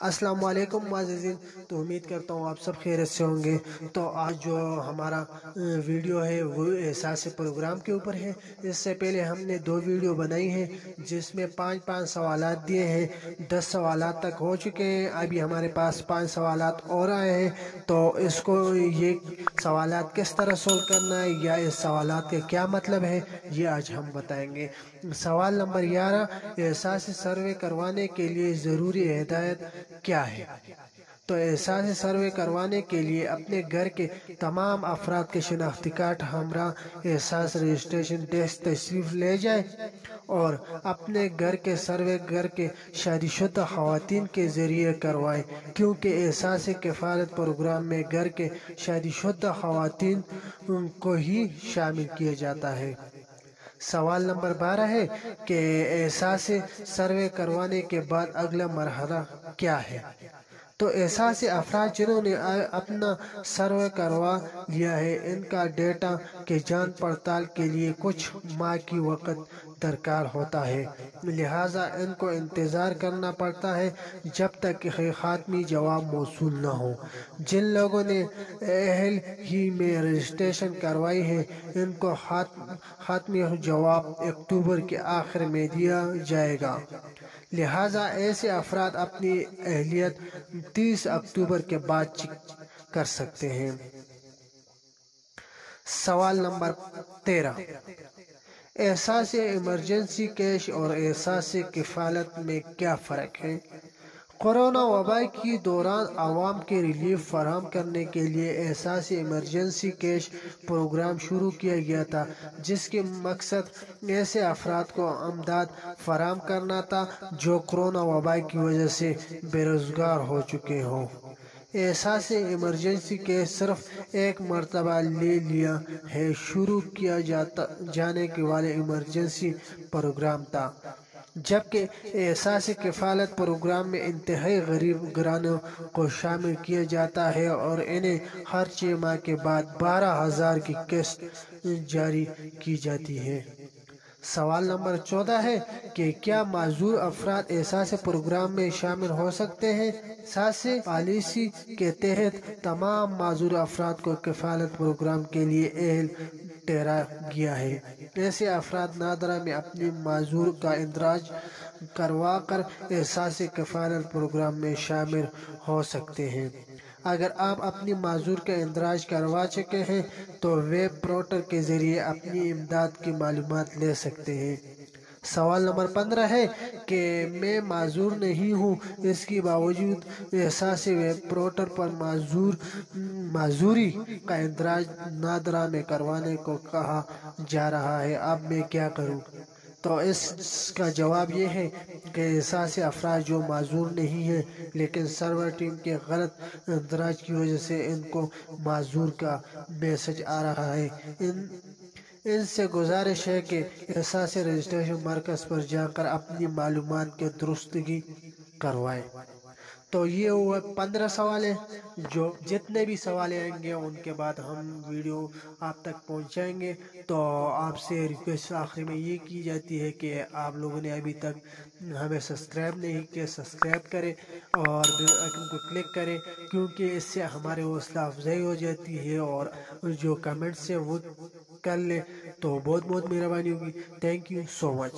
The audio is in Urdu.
السلام علیکم معززین، تو امید کرتا ہوں آپ سب خیرت سے ہوں گے۔ تو آج جو ہمارا ویڈیو ہے، وہ احساس پروگرام کے اوپر ہے۔ اس سے پہلے ہم نے دو ویڈیو بنائی ہیں، جس میں پانچ پانچ سوالات دیے ہیں۔ دس سوالات تک ہو چکے ہیں۔ ابھی ہمارے پاس پانچ سوالات اور آئے ہیں۔ تو اس کو یہ سوالات کس طرح سولو کرنا ہے، یا اس سوالات کا کیا مطلب ہے، یہ آج ہم بتائیں گے۔ سوال نمبر گیارہ، احساس سروے کروانے کے لیے ضروری ہدایت کیا ہے؟ تو احساس سروے کروانے کے لیے اپنے گھر کے تمام افراد کے شناختی کارڈ ہمراہ احساس رجسٹریشن ڈیسک تشریف لے جائیں اور اپنے گھر کے سروے گھر کے شادی شدہ خواتین کے ذریعے کروائیں۔ کیونکہ احساس کفالت پروگرام میں گھر کے شادی شدہ خواتین کو ہی شامل کیا جاتا ہے۔ سوال نمبر بارہ ہے کہ احساس سروے کروانے کے بعد اگلا مرحلہ کیا ہے؟ تو احساس افراد جنہوں نے اپنا سروے کروا لیا ہے، ان کا ڈیٹا کے جان پڑتال کے لیے کچھ ماہ کی وقت درکار ہوتا ہے۔ لہٰذا ان کو انتظار کرنا پڑتا ہے جب تک کہ خاتمی جواب موصول نہ ہو۔ جن لوگوں نے اہل ہی میں رجسٹریشن کروائی ہے، ان کو خاتمی جواب اکتوبر کے آخر میں دیا جائے گا۔ لہٰذا ایسے افراد اپنی اہلیت تیس اکتوبر کے بعد کر سکتے ہیں۔ سوال نمبر تیرہ۔ احساس ایمرجنسی کیش اور احساس کفالت میں کیا فرق ہے؟ کورونا وبا کی دوران عوام کے ریلیف فراہم کرنے کے لیے احساس ایمرجنسی کیش پروگرام شروع کیا گیا تھا، جس کے مقصد ایسے افراد کو امداد فراہم کرنا تھا جو کرونا وبا کی وجہ سے بے روزگار ہو چکے ہوں۔ احساس ایمرجنسی کے صرف ایک مرتبہ لے لیا ہے، شروع کیا جاتا، جانے کے والے ایمرجنسی پروگرام تھا۔ جبکہ احساس کفالت پروگرام میں انتہائی غریب گرانوں کو شامل کیا جاتا ہے اور انہیں ہر چھ ماہ کے بعد بارہ ہزار کی قسط جاری کی جاتی ہے۔ سوال نمبر چودہ ہے کہ کیا معذور افراد احساس پروگرام میں شامل ہو سکتے ہیں؟ احساس پالیسی کے تحت تمام معذور افراد کو کفالت پروگرام کے لیے اہل ٹھہرا گیا ہے۔ ایسے افراد نادرہ میں اپنی معذور کا اندراج کروا کر احساس کفالت پروگرام میں شامل ہو سکتے ہیں۔ اگر آپ اپنی معذور کا اندراج کروا چکے ہیں، تو ویب پروٹر کے ذریعے اپنی امداد کی معلومات لے سکتے ہیں۔ سوال نمبر پندرہ ہے کہ میں معذور نہیں ہوں، اس کی باوجود احساس ویب پروٹر پر معذور، معذوری کا اندراج نادرہ میں کروانے کو کہا جا رہا ہے۔ اب میں کیا کروں؟ تو اس کا جواب یہ ہے کہ احساس افراد جو معذور نہیں ہیں، لیکن سرور ٹیم کے غلط اندراج کی وجہ سے ان کو معذور کا میسج آ رہا ہے۔ ان ان سے گزارش ہے کہ احساس رجسٹریشن مرکز پر جا کر اپنی معلومات کے درستگی کروائیں۔ تو یہ وہ پندرہ سوال ہیں جو جتنے بھی سوال آئیں گے، ان کے بعد ہم ویڈیو آپ تک پہنچائیں گے۔ تو آپ سے ریکویسٹ آخری میں یہ کی جاتی ہے کہ آپ لوگوں نے ابھی تک ہمیں سبسکرائب نہیں کیا، سبسکرائب کرے اور کو کلک کرے کیونکہ اس سے ہمارے حوصلہ افزائی ہو جاتی ہے اور جو کمنٹس ہیں وہ کر لیں۔ تو بہت بہت مہربانی ہوگی۔ Thank you so much